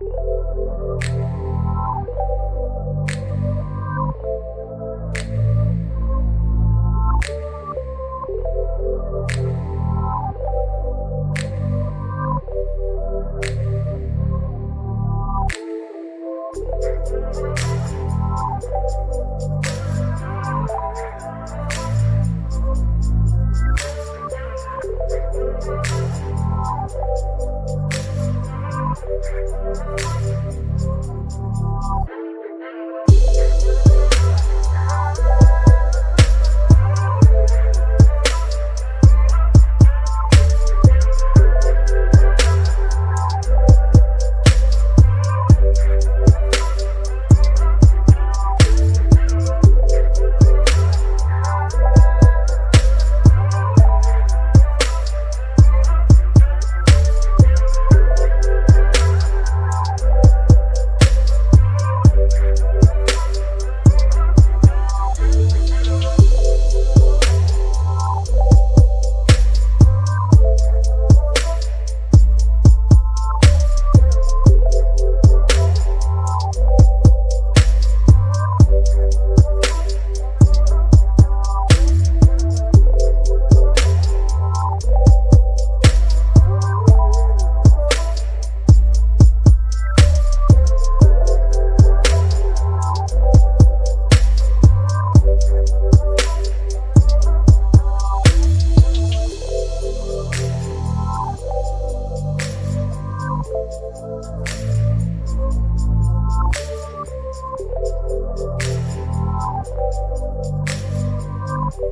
you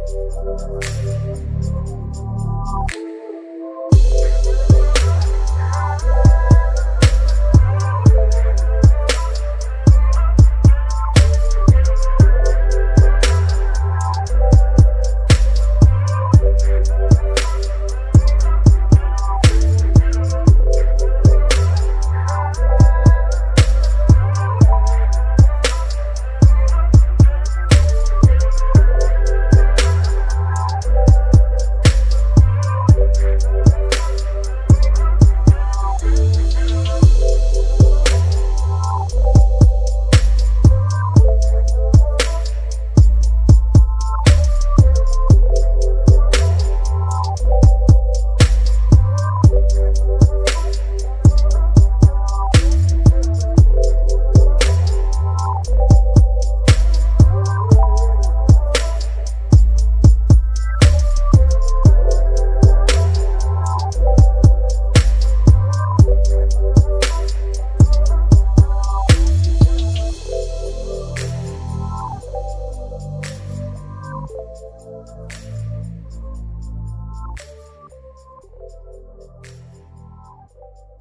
Thank you. Thank you.